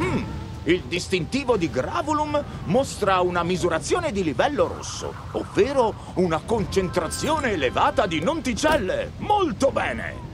Mm-hmm. Il distintivo di Gravulum mostra una misurazione di livello rosso, ovvero una concentrazione elevata di nonticelle. Molto bene!